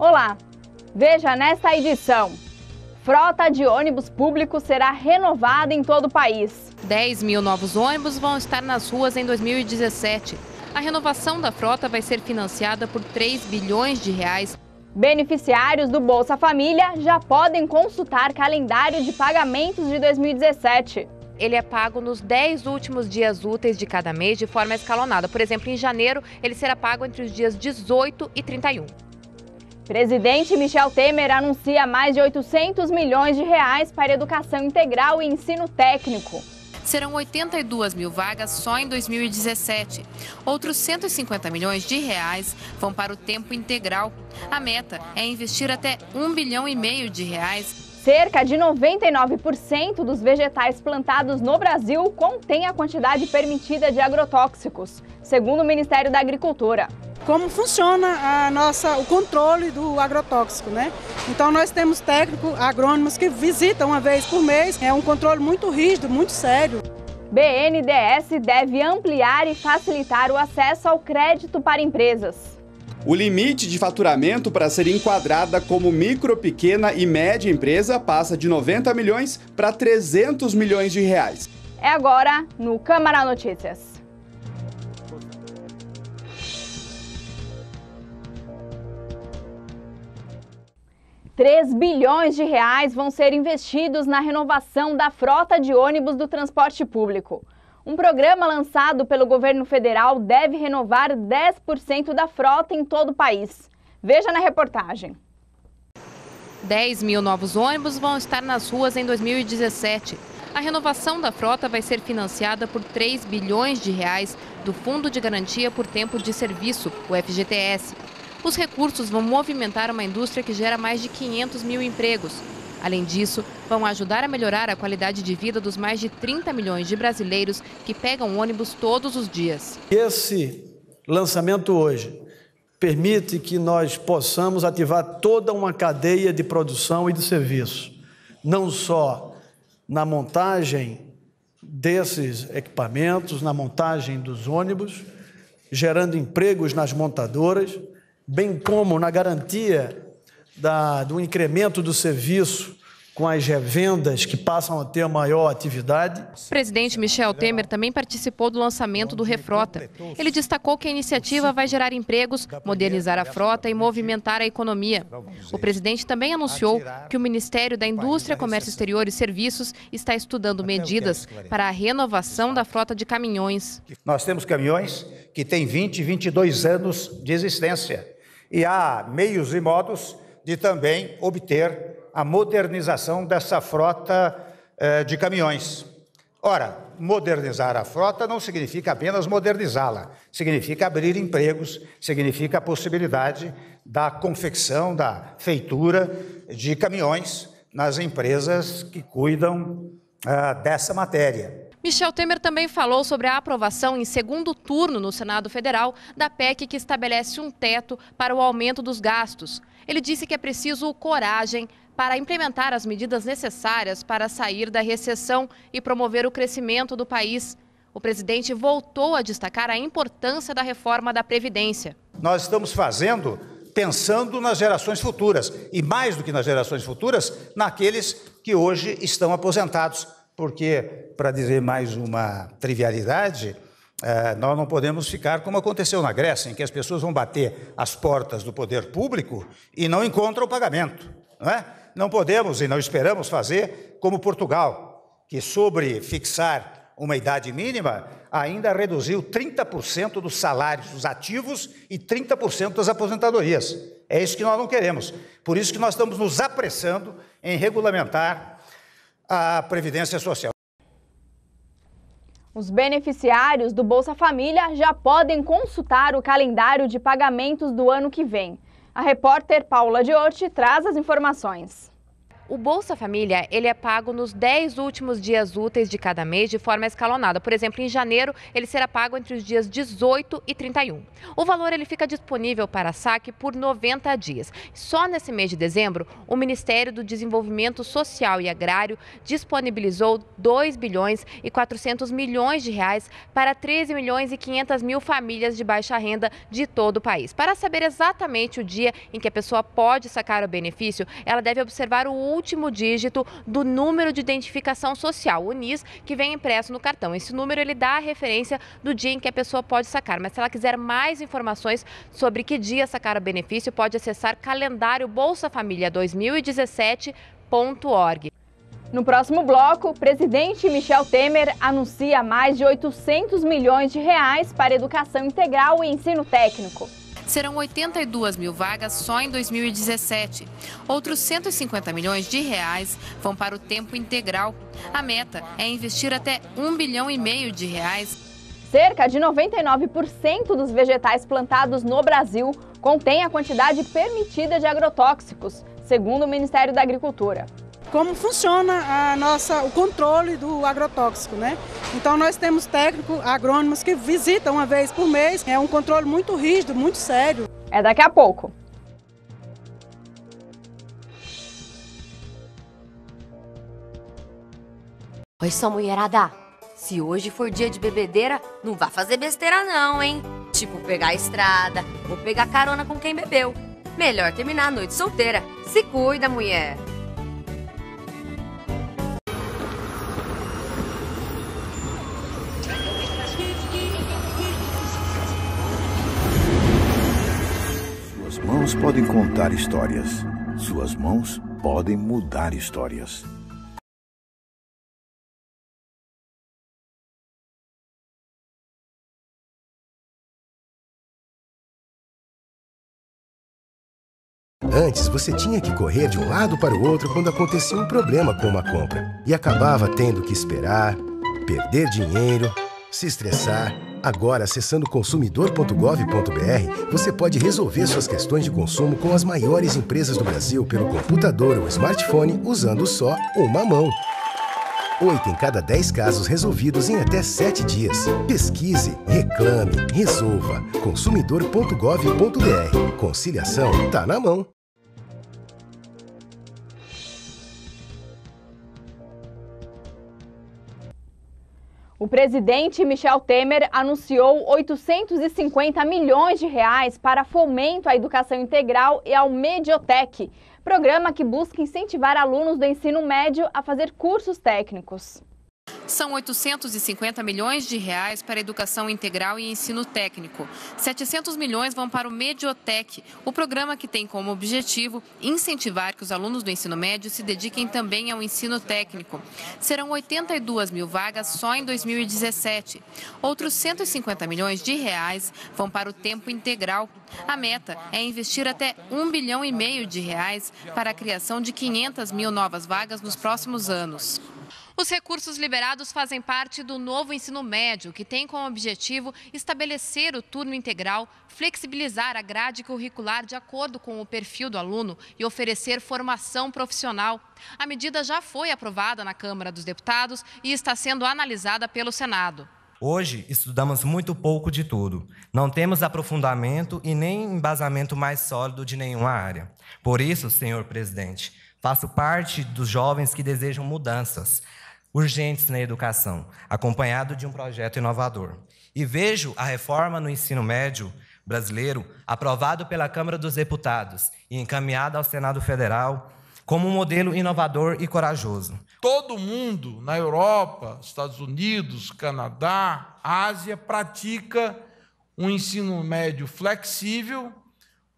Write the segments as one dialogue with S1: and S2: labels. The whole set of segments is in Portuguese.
S1: Olá! Veja nesta edição. Frota de ônibus públicos será renovada em todo o país.
S2: 10 mil novos ônibus vão estar nas ruas em 2017. A renovação da frota vai ser financiada por 3 bilhões de reais.
S1: Beneficiários do Bolsa Família já podem consultar calendário de pagamentos de 2017
S2: ele é pago nos 10 últimos dias úteis de cada mês de forma escalonada. Por exemplo, em janeiro, ele será pago entre os dias 18 e 31.
S1: Presidente Michel Temer anuncia mais de 800 milhões de reais para educação integral e ensino técnico.
S2: Serão 82 mil vagas só em 2017. Outros 150 milhões de reais vão para o tempo integral. A meta é investir até 1 bilhão e meio de reais
S1: Cerca de 99% dos vegetais plantados no Brasil contêm a quantidade permitida de agrotóxicos, segundo o Ministério da Agricultura
S3: como funciona a nossa, o controle do agrotóxico, né? Então nós temos técnicos agrônomos que visitam uma vez por mês, é um controle muito rígido, muito sério.
S1: BNDES deve ampliar e facilitar o acesso ao crédito para empresas.
S4: O limite de faturamento para ser enquadrada como micro, pequena e média empresa passa de 90 milhões para 300 milhões de reais.
S1: É agora no Câmara Notícias. 3 bilhões de reais vão ser investidos na renovação da frota de ônibus do transporte público. Um programa lançado pelo governo federal deve renovar 10% da frota em todo o país. Veja na reportagem.
S2: 10 mil novos ônibus vão estar nas ruas em 2017. A renovação da frota vai ser financiada por 3 bilhões de reais do Fundo de Garantia por Tempo de Serviço, o FGTS. Os recursos vão movimentar uma indústria que gera mais de 500 mil empregos. Além disso, vão ajudar a melhorar a qualidade de vida dos mais de 30 milhões de brasileiros que pegam ônibus todos os dias.
S5: Esse lançamento hoje permite que nós possamos ativar toda uma cadeia de produção e de serviço, não só na montagem desses equipamentos, na montagem dos ônibus, gerando empregos nas montadoras, bem como na garantia da, do incremento do serviço com as revendas que passam a ter maior atividade.
S2: O presidente Michel Temer também participou do lançamento do Refrota. Ele destacou que a iniciativa vai gerar empregos, modernizar a frota e movimentar a economia. O presidente também anunciou que o Ministério da Indústria, Comércio Exterior e Serviços está estudando medidas para a renovação da frota de caminhões.
S6: Nós temos caminhões que têm 20, 22 anos de existência e há meios e modos de também obter a modernização dessa frota eh, de caminhões. Ora, modernizar a frota não significa apenas modernizá-la, significa abrir empregos, significa a possibilidade da confecção, da feitura de caminhões nas empresas que cuidam ah, dessa matéria.
S2: Michel Temer também falou sobre a aprovação em segundo turno no Senado Federal da PEC que estabelece um teto para o aumento dos gastos. Ele disse que é preciso coragem para implementar as medidas necessárias para sair da recessão e promover o crescimento do país. O presidente voltou a destacar a importância da reforma da Previdência.
S6: Nós estamos fazendo pensando nas gerações futuras e, mais do que nas gerações futuras, naqueles que hoje estão aposentados porque, para dizer mais uma trivialidade, eh, nós não podemos ficar como aconteceu na Grécia, em que as pessoas vão bater as portas do poder público e não encontram o pagamento. Não, é? não podemos e não esperamos fazer como Portugal, que sobre fixar uma idade mínima, ainda reduziu 30% dos salários dos ativos e 30% das aposentadorias. É isso que nós não queremos. Por isso que nós estamos nos apressando em regulamentar a Previdência Social.
S1: Os beneficiários do Bolsa Família já podem consultar o calendário de pagamentos do ano que vem. A repórter Paula Diotti traz as informações.
S2: O Bolsa Família ele é pago nos 10 últimos dias úteis de cada mês de forma escalonada. Por exemplo, em janeiro ele será pago entre os dias 18 e 31. O valor ele fica disponível para saque por 90 dias. Só nesse mês de dezembro, o Ministério do Desenvolvimento Social e Agrário disponibilizou 2 bilhões e 400 milhões de reais para 13 milhões e 500 mil famílias de baixa renda de todo o país. Para saber exatamente o dia em que a pessoa pode sacar o benefício, ela deve observar o último dígito do número de identificação social, o NIS, que vem impresso no cartão. Esse número ele dá a referência do dia em que a pessoa pode sacar. Mas se ela quiser mais informações sobre que dia sacar o benefício, pode acessar calendário Bolsa Família 2017.org.
S1: No próximo bloco, o presidente Michel Temer anuncia mais de 800 milhões de reais para educação integral e ensino técnico
S2: serão 82 mil vagas só em 2017. Outros 150 milhões de reais vão para o tempo integral. A meta é investir até 1 bilhão e meio de reais.
S1: Cerca de 99% dos vegetais plantados no Brasil contêm a quantidade permitida de agrotóxicos, segundo o Ministério da Agricultura
S3: como funciona a nossa, o controle do agrotóxico, né? Então nós temos técnicos agrônomos que visitam uma vez por mês, é um controle muito rígido, muito sério.
S1: É daqui a pouco.
S7: Oi, só mulherada. Se hoje for dia de bebedeira, não vá fazer besteira não, hein? Tipo pegar a estrada ou pegar carona com quem bebeu. Melhor terminar a noite solteira. Se cuida, mulher.
S8: Mãos podem contar histórias. Suas mãos podem mudar histórias.
S9: Antes, você tinha que correr de um lado para o outro quando acontecia um problema com uma compra e acabava tendo que esperar, perder dinheiro, se estressar Agora, acessando consumidor.gov.br, você pode resolver suas questões de consumo com as maiores empresas do Brasil pelo computador ou smartphone usando só uma mão. Oito em cada dez casos resolvidos em até sete dias. Pesquise, reclame, resolva. Consumidor.gov.br. Conciliação tá na mão.
S1: O presidente Michel Temer anunciou 850 milhões de reais para fomento à educação integral e ao Mediotec, programa que busca incentivar alunos do ensino médio a fazer cursos técnicos.
S2: São 850 milhões de reais para educação integral e ensino técnico. 700 milhões vão para o Mediotec, o programa que tem como objetivo incentivar que os alunos do ensino médio se dediquem também ao ensino técnico. Serão 82 mil vagas só em 2017. Outros 150 milhões de reais vão para o tempo integral. A meta é investir até 1 bilhão e meio de reais para a criação de 500 mil novas vagas nos próximos anos. Os recursos liberados fazem parte do novo ensino médio, que tem como objetivo estabelecer o turno integral, flexibilizar a grade curricular de acordo com o perfil do aluno e oferecer formação profissional. A medida já foi aprovada na Câmara dos Deputados e está sendo analisada pelo Senado.
S10: Hoje estudamos muito pouco de tudo. Não temos aprofundamento e nem embasamento mais sólido de nenhuma área. Por isso, senhor presidente, faço parte dos jovens que desejam mudanças urgentes na educação, acompanhado de um projeto inovador. E vejo a reforma no ensino médio brasileiro, aprovado pela Câmara dos Deputados e encaminhado ao Senado Federal, como um modelo inovador e corajoso.
S11: Todo mundo, na Europa, Estados Unidos, Canadá, Ásia, pratica um ensino médio flexível,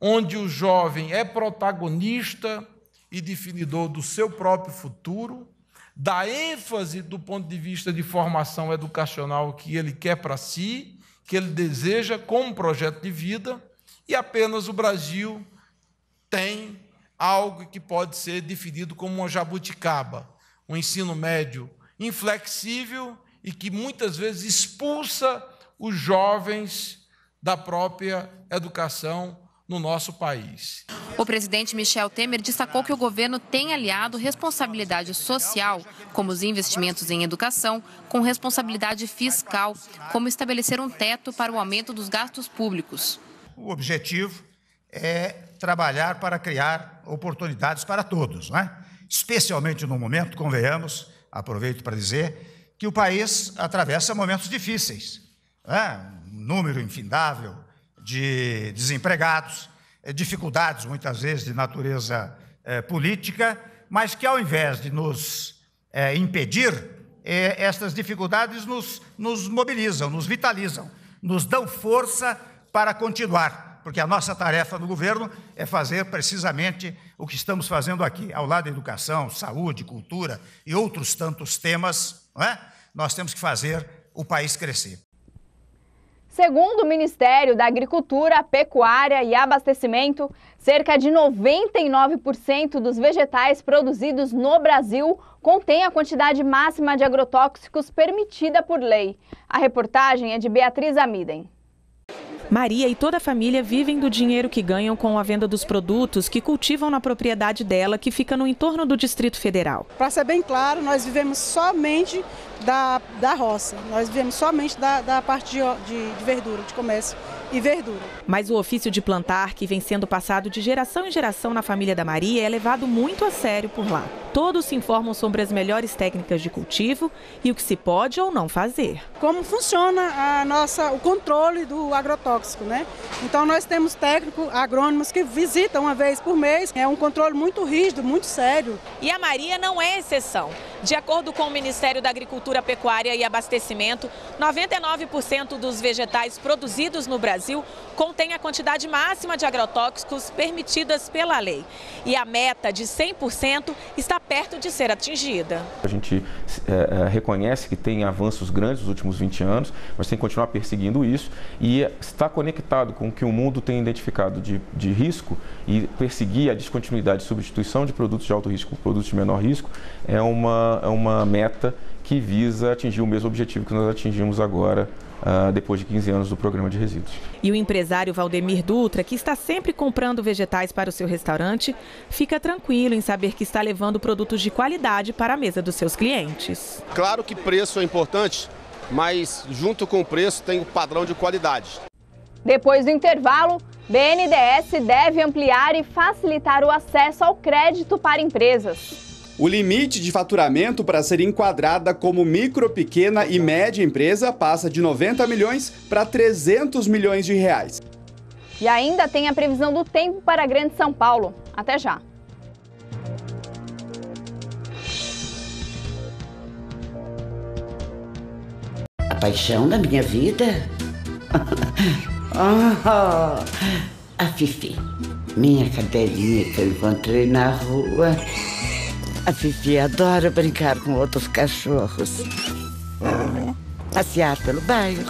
S11: onde o jovem é protagonista e definidor do seu próprio futuro, da ênfase do ponto de vista de formação educacional que ele quer para si, que ele deseja como projeto de vida, e apenas o Brasil tem algo que pode ser definido como uma jabuticaba, um ensino médio inflexível e que muitas vezes expulsa os jovens da própria educação no nosso país.
S2: O presidente Michel Temer destacou que o governo tem aliado responsabilidade social, como os investimentos em educação, com responsabilidade fiscal, como estabelecer um teto para o aumento dos gastos públicos.
S6: O objetivo é trabalhar para criar oportunidades para todos, né? especialmente no momento, convenhamos, aproveito para dizer, que o país atravessa momentos difíceis. Né? Um número infindável de desempregados, eh, dificuldades muitas vezes de natureza eh, política, mas que ao invés de nos eh, impedir, estas dificuldades nos, nos mobilizam, nos vitalizam, nos dão força para continuar, porque a nossa tarefa no governo é fazer precisamente o que estamos fazendo aqui, ao lado da educação, saúde, cultura e outros tantos temas, é? nós temos que fazer o país crescer.
S1: Segundo o Ministério da Agricultura, Pecuária e Abastecimento, cerca de 99% dos vegetais produzidos no Brasil contém a quantidade máxima de agrotóxicos permitida por lei. A reportagem é de Beatriz Amiden.
S12: Maria e toda a família vivem do dinheiro que ganham com a venda dos produtos que cultivam na propriedade dela, que fica no entorno do Distrito Federal.
S3: Para ser bem claro, nós vivemos somente da, da roça, nós vivemos somente da, da parte de, de, de verdura, de comércio e verdura.
S12: Mas o ofício de plantar, que vem sendo passado de geração em geração na família da Maria, é levado muito a sério por lá. Todos se informam sobre as melhores técnicas de cultivo e o que se pode ou não fazer.
S3: Como funciona a nossa, o controle do agrotóxico, né? Então nós temos técnicos agrônomos que visitam uma vez por mês. É um controle muito rígido, muito sério.
S12: E a Maria não é exceção. De acordo com o Ministério da Agricultura, Pecuária e Abastecimento, 99% dos vegetais produzidos no Brasil contém a quantidade máxima de agrotóxicos permitidas pela lei. E a meta de 100% está perto de ser atingida.
S13: A gente é, reconhece que tem avanços grandes nos últimos 20 anos, mas tem que continuar perseguindo isso e está conectado com o que o mundo tem identificado de, de risco e perseguir a descontinuidade e substituição de produtos de alto risco por produtos de menor risco é uma, é uma meta que visa atingir o mesmo objetivo que nós atingimos agora Uh, depois de 15 anos do programa de resíduos.
S12: E o empresário Valdemir Dutra, que está sempre comprando vegetais para o seu restaurante, fica tranquilo em saber que está levando produtos de qualidade para a mesa dos seus clientes.
S14: Claro que preço é importante, mas junto com o preço tem o padrão de qualidade.
S1: Depois do intervalo, BNDES deve ampliar e facilitar o acesso ao crédito para empresas.
S4: O limite de faturamento para ser enquadrada como micro, pequena e média empresa passa de 90 milhões para 300 milhões de reais.
S1: E ainda tem a previsão do tempo para a Grande São Paulo. Até já.
S15: A paixão da minha vida? oh, a Fifi, minha cadelinha que eu encontrei na rua. A Fifi adora brincar com outros cachorros. Passear pelo bairro.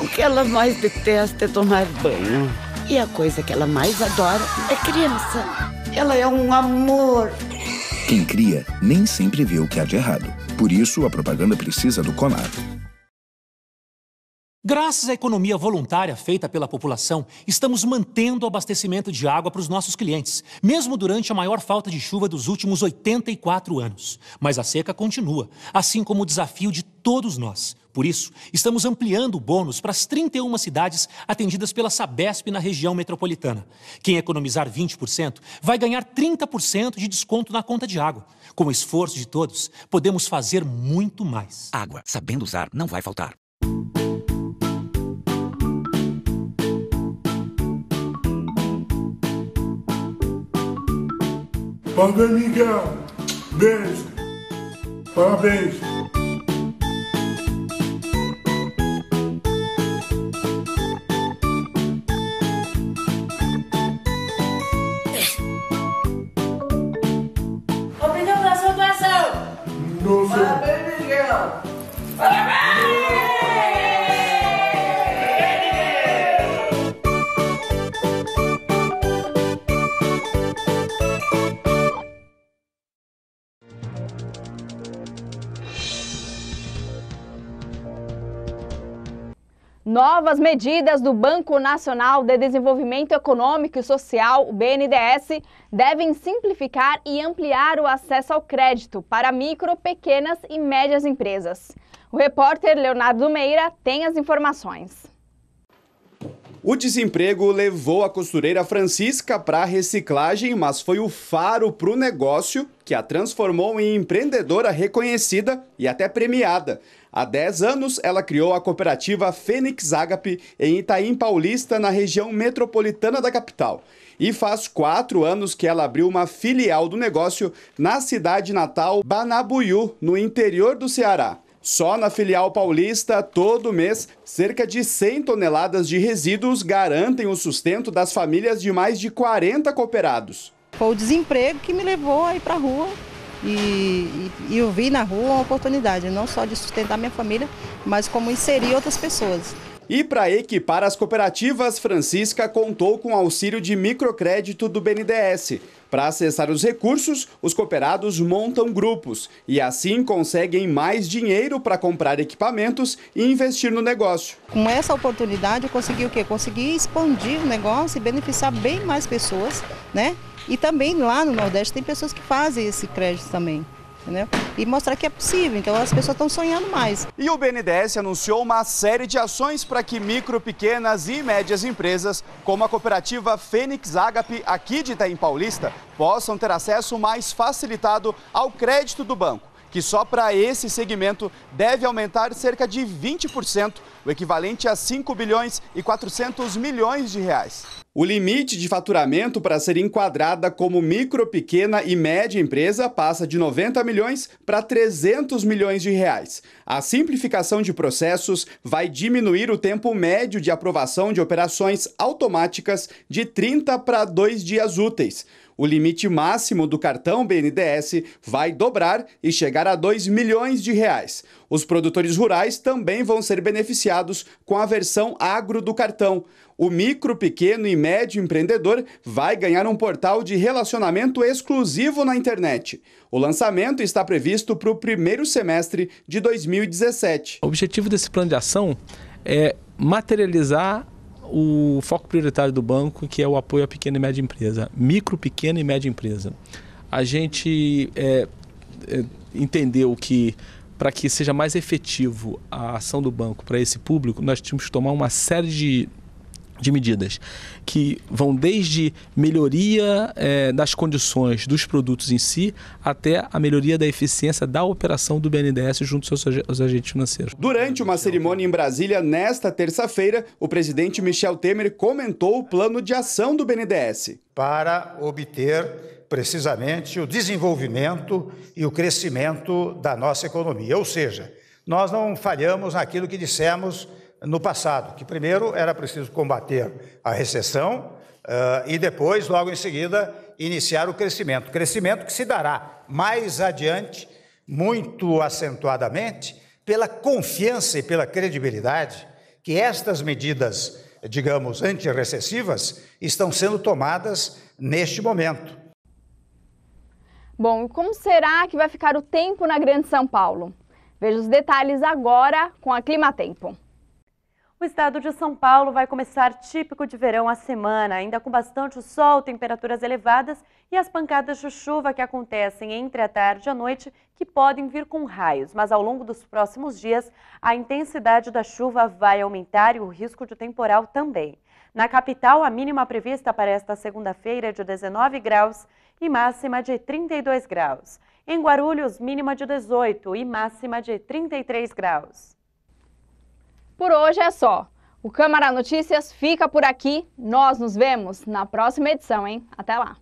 S15: O que ela mais detesta é tomar banho. E a coisa que ela mais adora é criança. Ela é um amor.
S16: Quem cria nem sempre vê o que há de errado. Por isso, a propaganda precisa do Conar.
S17: Graças à economia voluntária feita pela população, estamos mantendo o abastecimento de água para os nossos clientes, mesmo durante a maior falta de chuva dos últimos 84 anos. Mas a seca continua, assim como o desafio de todos nós. Por isso, estamos ampliando o bônus para as 31 cidades atendidas pela Sabesp na região metropolitana. Quem economizar 20% vai ganhar 30% de desconto na conta de água. Com o esforço de todos, podemos fazer muito mais.
S18: Água, sabendo usar, não vai faltar.
S19: Parabéns, Miguel. Beijo. Parabéns.
S1: Novas medidas do Banco Nacional de Desenvolvimento Econômico e Social, o BNDES, devem simplificar e ampliar o acesso ao crédito para micro, pequenas e médias empresas. O repórter Leonardo Meira tem as informações.
S4: O desemprego levou a costureira Francisca para a reciclagem, mas foi o faro para o negócio que a transformou em empreendedora reconhecida e até premiada. Há 10 anos, ela criou a cooperativa Fênix Agape em Itaim Paulista, na região metropolitana da capital. E faz quatro anos que ela abriu uma filial do negócio na cidade natal Banabuiú, no interior do Ceará. Só na filial paulista, todo mês, cerca de 100 toneladas de resíduos garantem o sustento das famílias de mais de 40 cooperados.
S20: Foi o desemprego que me levou a ir para a rua e, e, eu vi na rua uma oportunidade, não só de sustentar minha família, mas como inserir outras pessoas.
S4: E para equipar as cooperativas, Francisca contou com auxílio de microcrédito do BNDES. Para acessar os recursos, os cooperados montam grupos e assim conseguem mais dinheiro para comprar equipamentos e investir no negócio.
S20: Com essa oportunidade eu consegui o quê? Consegui expandir o negócio e beneficiar bem mais pessoas, né? E também lá no Nordeste tem pessoas que fazem esse crédito também. Entendeu? E mostrar que é possível, então as pessoas estão sonhando mais.
S4: E o BNDES anunciou uma série de ações para que micro, pequenas e médias empresas, como a cooperativa Fênix Agape, aqui de Itaim Paulista, possam ter acesso mais facilitado ao crédito do banco que só para esse segmento deve aumentar cerca de 20%, o equivalente a 5 bilhões e 400 milhões de reais. O limite de faturamento para ser enquadrada como micro, pequena e média empresa passa de 90 milhões para 300 milhões de reais. A simplificação de processos vai diminuir o tempo médio de aprovação de operações automáticas de 30 para 2 dias úteis. O limite máximo do cartão BNDES vai dobrar e chegar a 2 milhões de reais. Os produtores rurais também vão ser beneficiados com a versão agro do cartão. O micro, pequeno e médio empreendedor vai ganhar um portal de relacionamento exclusivo na internet. O lançamento está previsto para o primeiro semestre de 2017.
S21: O objetivo desse plano de ação é materializar o foco prioritário do banco, que é o apoio à pequena e média empresa, micro, pequena e média empresa. A gente é, é, entendeu que para que seja mais efetivo a ação do banco para esse público, nós tínhamos que tomar uma série de de medidas que vão desde melhoria é, das condições dos produtos em si até a melhoria da eficiência da operação do BNDES junto aos seus agentes financeiros.
S4: Durante uma cerimônia em Brasília nesta terça-feira, o presidente Michel Temer comentou o plano de ação do BNDES.
S6: Para obter precisamente o desenvolvimento e o crescimento da nossa economia. Ou seja, nós não falhamos naquilo que dissemos no passado, que primeiro era preciso combater a recessão uh, e depois, logo em seguida, iniciar o crescimento. Crescimento que se dará mais adiante, muito acentuadamente, pela confiança e pela credibilidade que estas medidas, digamos, antirrecessivas estão sendo tomadas neste momento.
S1: Bom, como será que vai ficar o tempo na Grande São Paulo? Veja os detalhes agora com a Clima Tempo.
S22: O estado de São Paulo vai começar típico de verão a semana, ainda com bastante sol, temperaturas elevadas e as pancadas de chuva que acontecem entre a tarde e a noite, que podem vir com raios. Mas ao longo dos próximos dias, a intensidade da chuva vai aumentar e o risco de temporal também. Na capital, a mínima prevista para esta segunda-feira é de 19 graus e máxima de 32 graus. Em Guarulhos, mínima de 18 e máxima de 33 graus.
S1: Por hoje é só. O Câmara Notícias fica por aqui. Nós nos vemos na próxima edição, hein? Até lá!